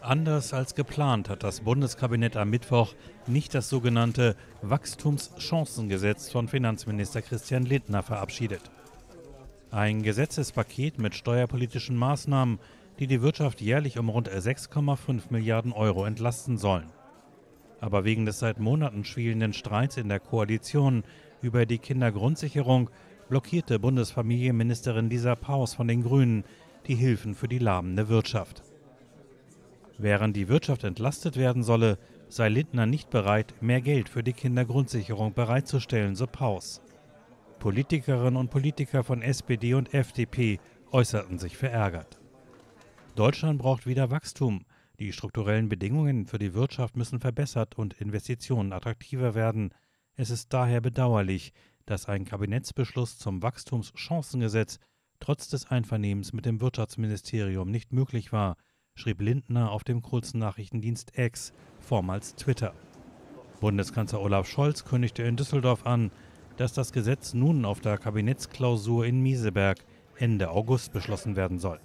Anders als geplant hat das Bundeskabinett am Mittwoch nicht das sogenannte Wachstumschancengesetz von Finanzminister Christian Lindner verabschiedet. Ein Gesetzespaket mit steuerpolitischen Maßnahmen, die die Wirtschaft jährlich um rund 6,5 Milliarden Euro entlasten sollen. Aber wegen des seit Monaten schwelenden Streits in der Koalition über die Kindergrundsicherung blockierte Bundesfamilienministerin Lisa Paus von den Grünen die Hilfen für die lahmende Wirtschaft. Während die Wirtschaft entlastet werden solle, sei Lindner nicht bereit, mehr Geld für die Kindergrundsicherung bereitzustellen, so Paus. Politikerinnen und Politiker von SPD und FDP äußerten sich verärgert. Deutschland braucht wieder Wachstum. Die strukturellen Bedingungen für die Wirtschaft müssen verbessert und Investitionen attraktiver werden. Es ist daher bedauerlich, dass ein Kabinettsbeschluss zum Wachstumschancengesetz trotz des Einvernehmens mit dem Wirtschaftsministerium nicht möglich war, schrieb Lindner auf dem kurzen Nachrichtendienst X, vormals Twitter. Bundeskanzler Olaf Scholz kündigte in Düsseldorf an, dass das Gesetz nun auf der Kabinettsklausur in Mieseberg Ende August beschlossen werden soll.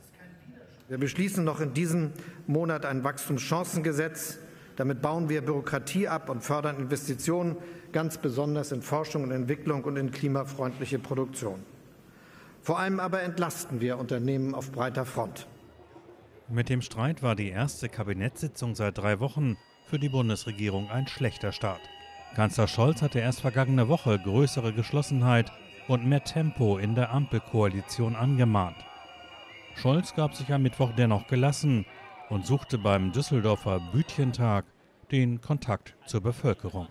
Wir beschließen noch in diesem Monat ein Wachstumschancengesetz. Damit bauen wir Bürokratie ab und fördern Investitionen, ganz besonders in Forschung und Entwicklung und in klimafreundliche Produktion. Vor allem aber entlasten wir Unternehmen auf breiter Front. Mit dem Streit war die erste Kabinettssitzung seit drei Wochen für die Bundesregierung ein schlechter Start. Kanzler Scholz hatte erst vergangene Woche größere Geschlossenheit und mehr Tempo in der Ampelkoalition angemahnt. Scholz gab sich am Mittwoch dennoch gelassen und suchte beim Düsseldorfer Bütchentag den Kontakt zur Bevölkerung.